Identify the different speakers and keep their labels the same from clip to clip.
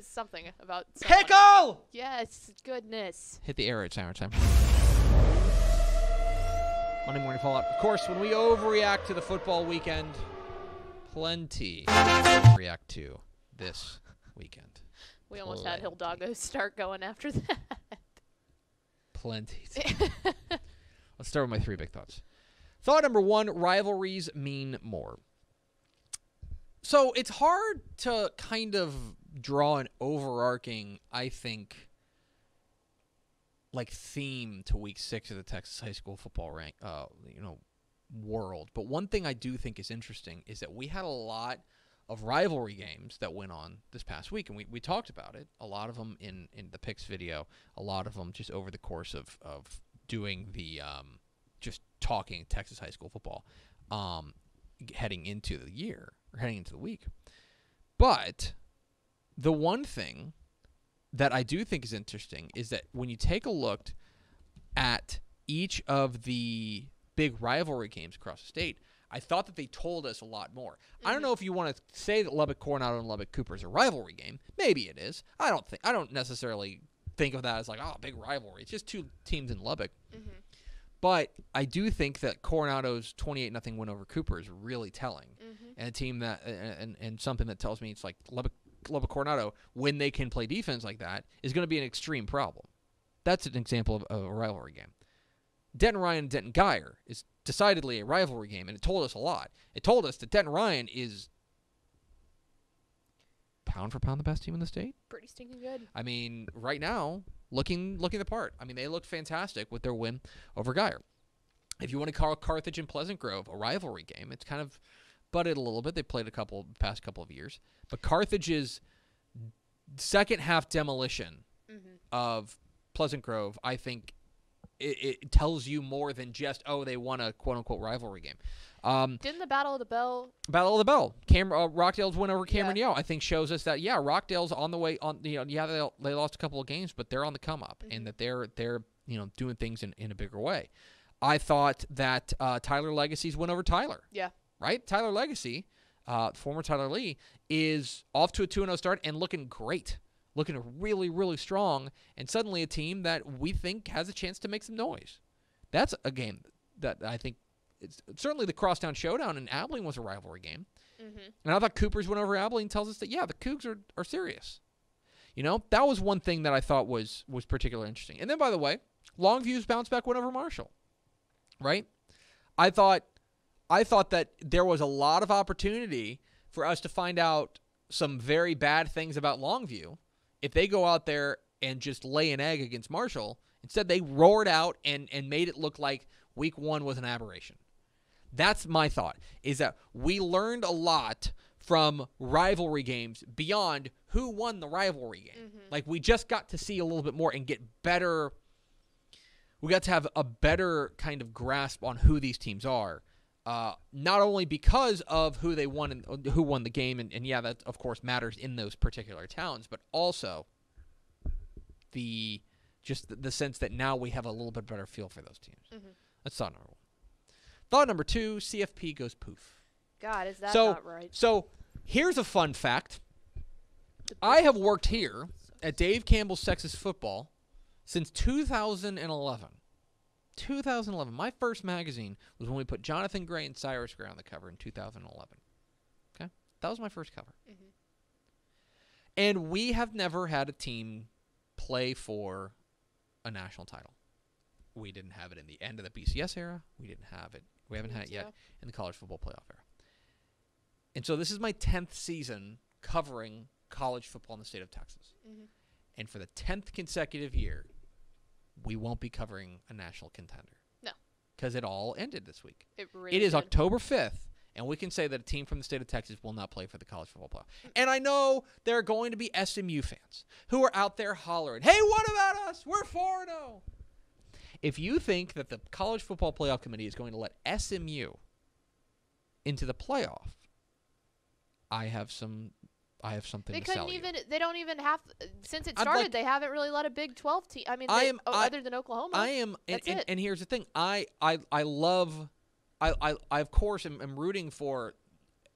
Speaker 1: Something about someone.
Speaker 2: Pickle!
Speaker 1: Yes, goodness.
Speaker 2: Hit the air at sandwich time. Monday morning fallout. Of course, when we overreact to the football weekend, plenty react to this weekend.
Speaker 1: We almost had Hill
Speaker 2: Plenty.
Speaker 1: Start going after that.
Speaker 2: Plenty. Let's start with my three big thoughts. Thought number one rivalries mean more. So it's hard to kind of draw an overarching, I think, like theme to week six of the Texas high school football rank, uh, you know, world. But one thing I do think is interesting is that we had a lot of rivalry games that went on this past week, and we, we talked about it. A lot of them in, in the picks video, a lot of them just over the course of, of doing the um, just talking Texas high school football um, heading into the year or heading into the week. But the one thing that I do think is interesting is that when you take a look at each of the big rivalry games across the state, I thought that they told us a lot more. I don't mm-hmm. know if you want to say that Lubbock Coronado and Lubbock Cooper is a rivalry game. Maybe it is. I don't think. I don't necessarily think of that as like oh big rivalry. It's just two teams in Lubbock. Mm-hmm. But I do think that Coronado's twenty-eight nothing win over Cooper is really telling, mm-hmm. and a team that and and something that tells me it's like Lubbock Lubbock Coronado when they can play defense like that is going to be an extreme problem. That's an example of, of a rivalry game. Denton Ryan and Denton Geyer is decidedly a rivalry game, and it told us a lot. It told us that Denton Ryan is pound for pound the best team in the state.
Speaker 1: Pretty stinking good.
Speaker 2: I mean, right now, looking looking the part. I mean, they looked fantastic with their win over Geyer. If you want to call Carthage and Pleasant Grove a rivalry game, it's kind of butted a little bit. They played a couple past couple of years, but Carthage's second half demolition of Pleasant Grove, I think, it, it tells you more than just oh they won a quote unquote rivalry game. Um,
Speaker 1: Didn't the Battle of the Bell?
Speaker 2: Battle of the Bell. Cam- uh, Rockdale's win over Cameron
Speaker 1: Yeah.
Speaker 2: Yoe, I think, shows us that yeah, Rockdale's on the way. On you know, yeah, they, they lost a couple of games, but they're on the come up, and that they're they're you know doing things in, in a bigger way. I thought that uh, Tyler Legacy's win over Tyler,
Speaker 1: Yeah.
Speaker 2: Right? Tyler Legacy, uh, former Tyler Lee, is off to a 2 0 start and looking great, looking really really strong, and suddenly a team that we think has a chance to make some noise. That's a game that I think. It's, certainly, the Crosstown Showdown in Abilene was a rivalry game. And I thought Cooper's win over Abilene tells us that yeah, the Cougs are, are serious. You know, that was one thing that I thought was was particularly interesting. And then by the way, Longview's bounce back win over Marshall. Right? I thought I thought that there was a lot of opportunity for us to find out some very bad things about Longview if they go out there and just lay an egg against Marshall. Instead, they roared out and, and made it look like week one was an aberration. That's my thought. Is that we learned a lot from rivalry games beyond who won the rivalry game. Mm-hmm. Like we just got to see a little bit more and get better. We got to have a better kind of grasp on who these teams are. Uh, not only because of who they won and who won the game, and, and yeah, that of course matters in those particular towns, but also the just the, the sense that now we have a little bit better feel for those teams. That's thought number one. Thought number two: CFP goes poof.
Speaker 1: God, is that
Speaker 2: so,
Speaker 1: not right?
Speaker 2: so here's a fun fact. I have worked here at Dave Campbell's Texas Football since 2011. 2011. My first magazine was when we put Jonathan Gray and Cyrus Gray on the cover in 2011. Okay? That was my first cover. Mm-hmm. And we have never had a team play for a national title. We didn't have it in the end of the BCS era. We didn't have it. We haven't had it yet
Speaker 1: mm-hmm.
Speaker 2: in the college football playoff era. And so this is my 10th season covering college football in the state of Texas. Mm-hmm. And for the 10th consecutive year, we won't be covering a national contender.
Speaker 1: No.
Speaker 2: Because it all ended this week.
Speaker 1: It really
Speaker 2: it is
Speaker 1: did.
Speaker 2: October 5th, and we can say that a team from the state of Texas will not play for the college football playoff. Mm. And I know there are going to be SMU fans who are out there hollering, hey, what about us? We're 4 0. If you think that the college football playoff committee is going to let SMU into the playoff, I have some. I have something to say.
Speaker 1: They couldn't
Speaker 2: sell you.
Speaker 1: even. They don't even have. Since it started,
Speaker 2: like-
Speaker 1: they haven't really let a Big Twelve team. I mean,
Speaker 2: I
Speaker 1: they-
Speaker 2: am-
Speaker 1: oh,
Speaker 2: I-
Speaker 1: other than Oklahoma.
Speaker 2: I am, and, and, and here's the thing. I, I, I love, I, I, I of course am, am rooting for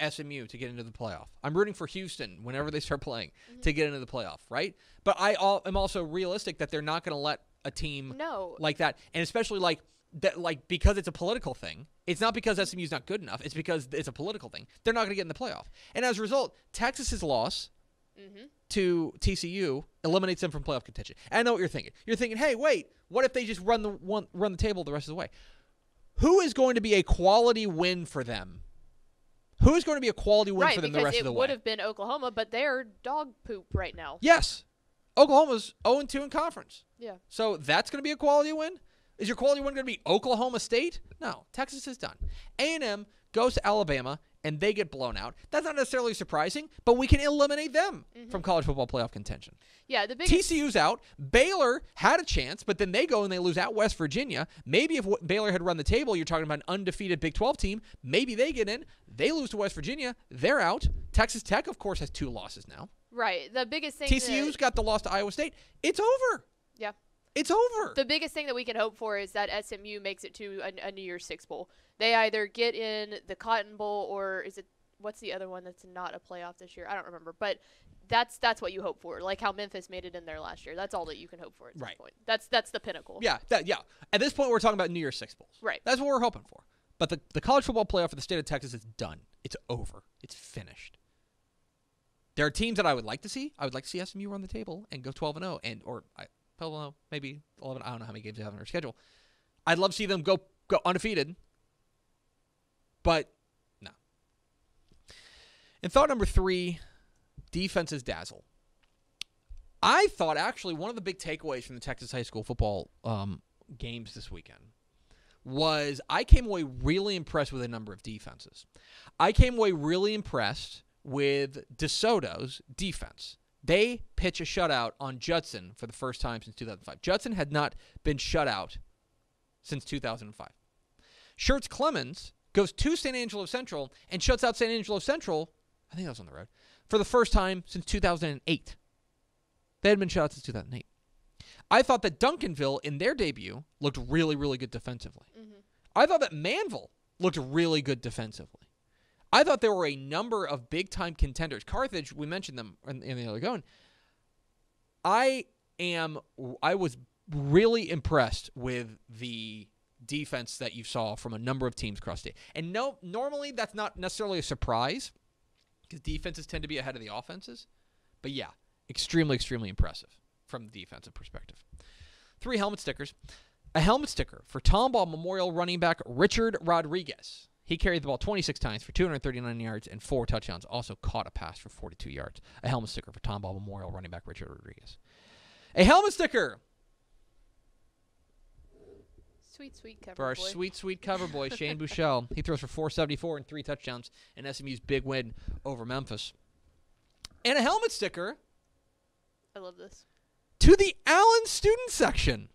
Speaker 2: SMU to get into the playoff. I'm rooting for Houston whenever they start playing mm-hmm. to get into the playoff, right? But I al- am also realistic that they're not going to let a team
Speaker 1: No.
Speaker 2: like that, and especially like that, like because it's a political thing. It's not because SMU's not good enough. It's because it's a political thing. They're not going to get in the playoff, and as a result, Texas's loss
Speaker 1: Mm-hmm.
Speaker 2: to TCU eliminates them from playoff contention. And I know what you're thinking. You're thinking, hey, wait, what if they just run the one, run the table the rest of the way? Who is going to be a quality win for them? Who is going to be a quality win
Speaker 1: right,
Speaker 2: for them the rest of the way?
Speaker 1: It would have been Oklahoma, but they're dog poop right now.
Speaker 2: Yes, Oklahoma's 0 2 in conference.
Speaker 1: Yeah.
Speaker 2: So that's going to be a quality win. Is your quality one going to be Oklahoma State? No, Texas is done. A&M goes to Alabama and they get blown out. That's not necessarily surprising, but we can eliminate them mm-hmm. from college football playoff contention.
Speaker 1: Yeah, the biggest
Speaker 2: TCU's out. Baylor had a chance, but then they go and they lose at West Virginia. Maybe if Baylor had run the table, you're talking about an undefeated Big 12 team. Maybe they get in. They lose to West Virginia. They're out. Texas Tech, of course, has two losses now.
Speaker 1: right. The biggest thing
Speaker 2: TCU's
Speaker 1: that,
Speaker 2: got the loss to Iowa State. It's over.
Speaker 1: Yeah.
Speaker 2: It's over.
Speaker 1: the biggest thing that we can hope for is that SMU makes it to a, a New Year's Six bowl. They either get in the Cotton Bowl or is it what's the other one that's not a playoff this year? I don't remember, but that's that's what you hope for. Like how Memphis made it in there last year. That's all that you can hope for at this point. That's that's the pinnacle.
Speaker 2: yeah, that, yeah. At this point, we're talking about New Year's Six Bowls.
Speaker 1: Right.
Speaker 2: That's what we're hoping for. But the, the college football playoff for the state of Texas is done. It's over. It's finished. There are teams that I would like to see. I would like to see SMU run the table and go 12 and 0 and or I 12 and 0, maybe 11. I don't know how many games they have on their schedule. I'd love to see them go go undefeated. But no. And thought number 3, defenses dazzle. I thought actually one of the big takeaways from the Texas high school football um, games this weekend was I came away really impressed with a number of defenses. I came away really impressed with DeSoto's defense. They pitch a shutout on Judson for the first time since 2005. Judson had not been shut out since 2005. Schertz Clemens goes to San Angelo Central and shuts out San Angelo Central, I think that was on the road, for the first time since 2008. They had been shut out since 2008. I thought that Duncanville in their debut looked really, really good defensively. Mm-hmm. I thought that Manvel looked really good defensively. I thought there were a number of big time contenders. Carthage, we mentioned them in, in the other going. I am. I was really impressed with the defense that you saw from a number of teams across state. And no, normally that's not necessarily a surprise because defenses tend to be ahead of the offenses. But yeah, extremely, extremely impressive from the defensive perspective. Three helmet stickers. A helmet sticker for Tomball Memorial running back Richard Rodriguez. He carried the ball 26 times for 239 yards and four touchdowns. Also caught a pass for 42 yards. A helmet sticker for Tomball Memorial running back Richard Rodriguez. A helmet sticker
Speaker 1: Sweet, sweet cover
Speaker 2: for our
Speaker 1: boy.
Speaker 2: sweet, sweet cover boy Shane Buechele. He throws for 474 and three touchdowns in SMU's big win over Memphis. And a helmet sticker
Speaker 1: I love this.
Speaker 2: to the Allen student section.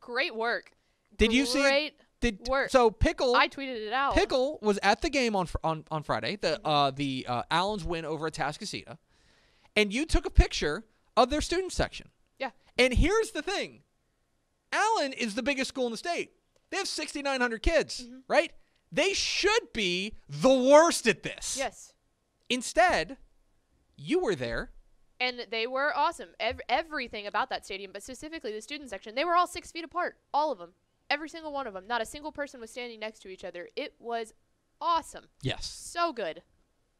Speaker 1: Great work.
Speaker 2: Did you see it?
Speaker 1: Great
Speaker 2: Did
Speaker 1: work.
Speaker 2: so Pickle
Speaker 1: I tweeted it out.
Speaker 2: Pickle was at the game on on on Friday, the uh, the uh, Allen's win over at Tascasita, and you took a picture of their student section.
Speaker 1: Yeah.
Speaker 2: And here's the thing, Allen is the biggest school in the state. They have 6,900 kids,
Speaker 1: Mm-hmm.
Speaker 2: right? They should be the worst at this.
Speaker 1: Yes.
Speaker 2: Instead, you were there.
Speaker 1: And they were awesome. Ev- everything about that stadium, but specifically the student section, they were all six feet apart. All of them. Every single one of them. Not a single person was standing next to each other. It was awesome.
Speaker 2: Yes.
Speaker 1: So good.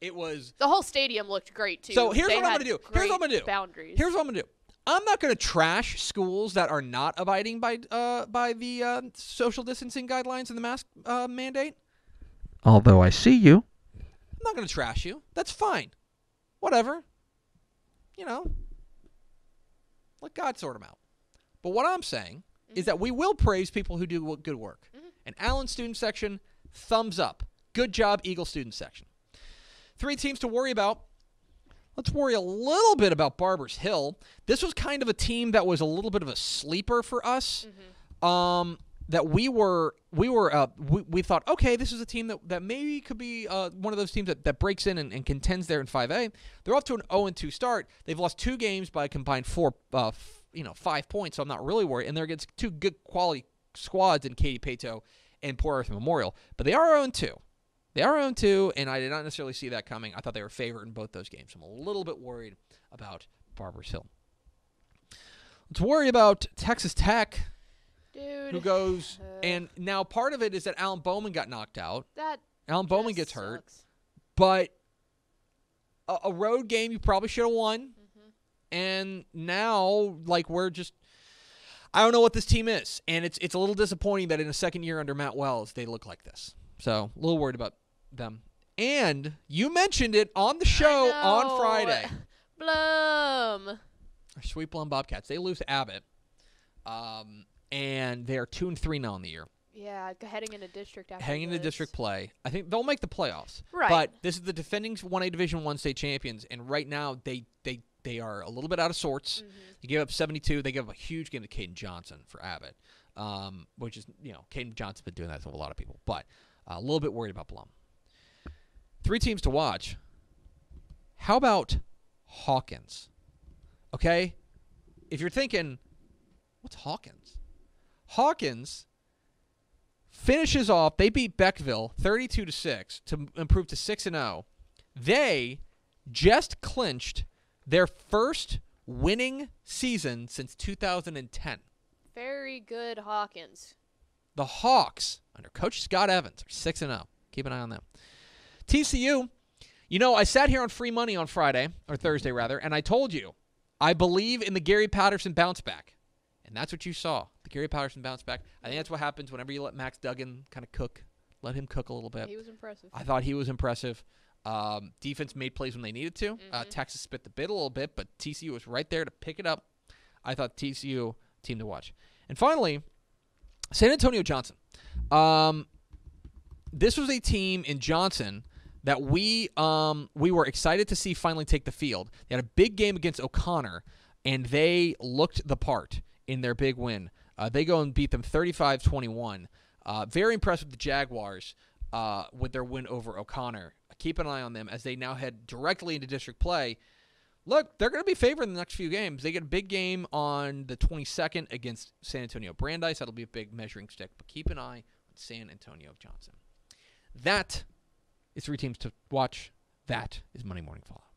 Speaker 2: It was
Speaker 1: The whole stadium looked great too.
Speaker 2: So here's
Speaker 1: They
Speaker 2: what I'm gonna do. Here's what I'm gonna do.
Speaker 1: Boundaries.
Speaker 2: Here's what I'm gonna do. I'm not gonna trash schools that are not abiding by uh, by the uh, social distancing guidelines and the mask uh, mandate. Although I see you, I'm not gonna trash you. That's fine. Whatever. You know, let God sort them out. But what I'm saying is that we will praise people who do good work. And Allen student section, thumbs up. Good job, Eagle student section. Three teams to worry about. Let's worry a little bit about Barbers Hill. This was kind of a team that was a little bit of a sleeper for us. Um, that we were we were uh, we, we thought okay this is a team that, that maybe could be uh, one of those teams that, that breaks in and, and contends there in 5A. They're off to an 0 2 start. They've lost two games by a combined four uh, you know five points. So I'm not really worried. And they're against two good quality squads in Katy Paetow and Port Arthur Memorial. But they are 0 2. They are 0 2, and I did not necessarily see that coming. I thought they were favored in both those games. I'm a little bit worried about Barbers Hill. Let's worry about Texas Tech,
Speaker 1: Dude.
Speaker 2: who goes.
Speaker 1: uh,
Speaker 2: And now part of it is that Alan Bowman got knocked out.
Speaker 1: that
Speaker 2: Alan Bowman gets hurt.
Speaker 1: sucks.
Speaker 2: But a, a road game you probably should have won. And now, like, we're just. I don't know what this team is. And it's it's a little disappointing that in a second year under Matt Wells, they look like this. So, a little worried about them. And you mentioned it on the show
Speaker 1: I
Speaker 2: on. Friday.
Speaker 1: Blum.
Speaker 2: Our Sweet Blum Bobcats. They lose Abbott. Um, and they are 2 and 3 now in the year.
Speaker 1: Yeah, heading into district after
Speaker 2: Hanging into
Speaker 1: this.
Speaker 2: district play. I think they'll make the playoffs.
Speaker 1: Right.
Speaker 2: But this is the defending 1A Division 1 state champions and right now they they they are a little bit out of sorts.
Speaker 1: Mhm.
Speaker 2: They gave up 72. They gave up a huge game to Caden Johnson for Abbott. Um, which is, you know, Caden Johnson's been doing that to a lot of people. But uh, a little bit worried about Blum. Three teams to watch. How about Hawkins? Okay? If you're thinking, what's Hawkins? Hawkins finishes off. They beat Beckville 32 to 6 to improve to 6 and 0. They just clinched their first winning season since 2010.
Speaker 1: Very good Hawkins.
Speaker 2: The Hawks under coach Scott Evans are 6 and 0. Keep an eye on them. TCU, you know, I sat here on free money on Friday or Thursday rather, and I told you I believe in the Gary Patterson bounce back. And that's what you saw. The Gary Patterson bounce back. I think that's what happens whenever you let Max Duggan kind of cook. Let him cook a little bit.
Speaker 1: He was impressive.
Speaker 2: I thought he was impressive. Um, defense made plays when they needed to. Uh,
Speaker 1: Mhm.
Speaker 2: Texas spit the bit a little bit, but TCU was right there to pick it up. I thought TCU team to watch. And finally, San Antonio Johnson. Um, this was a team in Johnson that we um, we were excited to see finally take the field. They had a big game against O'Connor, and they looked the part in their big win. Uh, they go and beat them 35-21. Uh, very impressed with the Jaguars uh, with their win over O'Connor. Keep an eye on them as they now head directly into district play. Look, they're going to be favored in the next few games. They get a big game on the 22nd against San Antonio Brandeis. That'll be a big measuring stick, but keep an eye on San Antonio Johnson. That is three teams to watch. That is Monday Morning Fallout.